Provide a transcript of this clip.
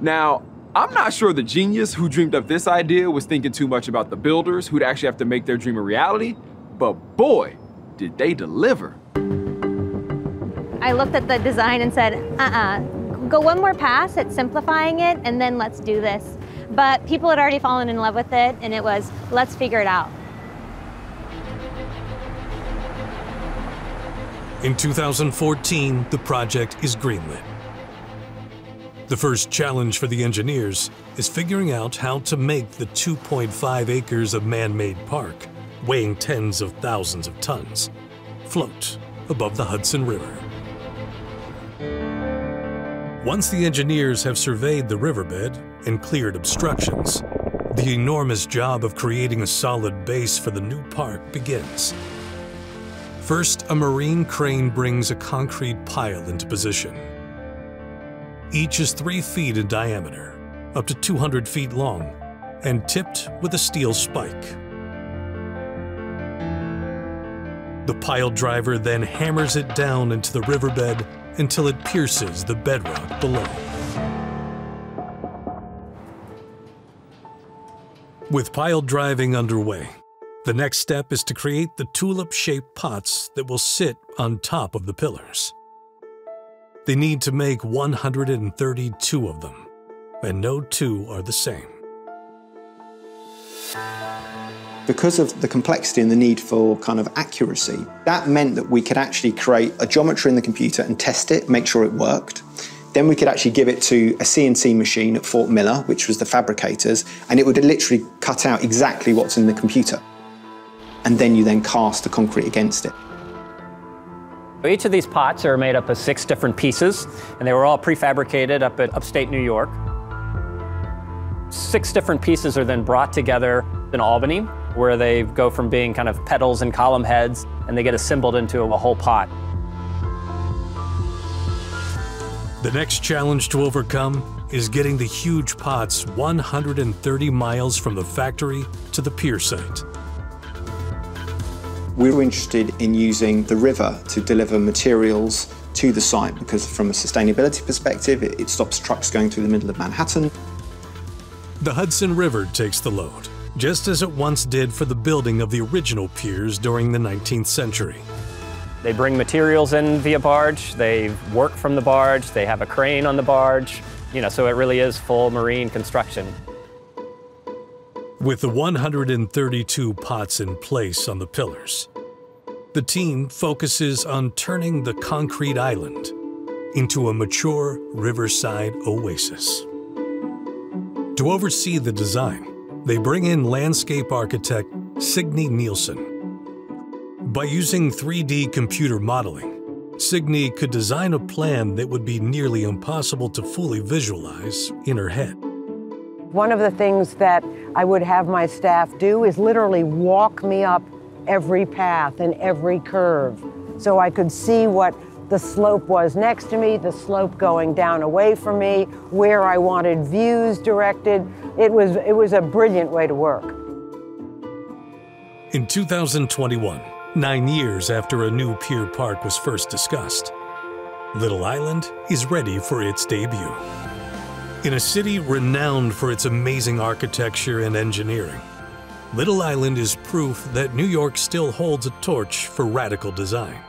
Now, I'm not sure the genius who dreamed up this idea was thinking too much about the builders who'd actually have to make their dream a reality, but boy, did they deliver. I looked at the design and said, uh-uh, go one more pass at simplifying it and then let's do this. But people had already fallen in love with it and it was, let's figure it out. In 2014, the project is greenlit. The first challenge for the engineers is figuring out how to make the 2.5 acres of man-made park, weighing tens of thousands of tons, float above the Hudson River. Once the engineers have surveyed the riverbed and cleared obstructions, the enormous job of creating a solid base for the new park begins. First, a marine crane brings a concrete pile into position. Each is 3 feet in diameter, up to 200 feet long, and tipped with a steel spike. The pile driver then hammers it down into the riverbed until it pierces the bedrock below. With pile driving underway, the next step is to create the tulip-shaped pots that will sit on top of the pillars. They need to make 132 of them, and no two are the same. Because of the complexity and the need for kind of accuracy, that meant that we could actually create a geometry in the computer and test it, make sure it worked. Then we could actually give it to a CNC machine at Fort Miller, which was the fabricators, and it would literally cut out exactly what's in the computer. And then you then cast the concrete against it. Each of these pots are made up of six different pieces, and they were all prefabricated up at upstate New York. Six different pieces are then brought together in Albany, where they go from being kind of petals and column heads, and they get assembled into a whole pot. The next challenge to overcome is getting the huge pots 130 miles from the factory to the pier site. We were interested in using the river to deliver materials to the site because from a sustainability perspective, it, it stops trucks going through the middle of Manhattan. The Hudson River takes the load, just as it once did for the building of the original piers during the 19th century. They bring materials in via barge, they work from the barge, they have a crane on the barge, you know, so it really is full marine construction. With the 132 pots in place on the pillars, the team focuses on turning the concrete island into a mature riverside oasis. To oversee the design, they bring in landscape architect Signe Nielsen. By using 3D computer modeling, Signe could design a plan that would be nearly impossible to fully visualize in her head. One of the things that I would have my staff do is literally walk me up every path and every curve so I could see what the slope was next to me, the slope going down away from me, where I wanted views directed. It was, it was a brilliant way to work. In 2021, nine years after a new pier park was first discussed, Little Island is ready for its debut. In a city renowned for its amazing architecture and engineering, Little Island is proof that New York still holds a torch for radical design.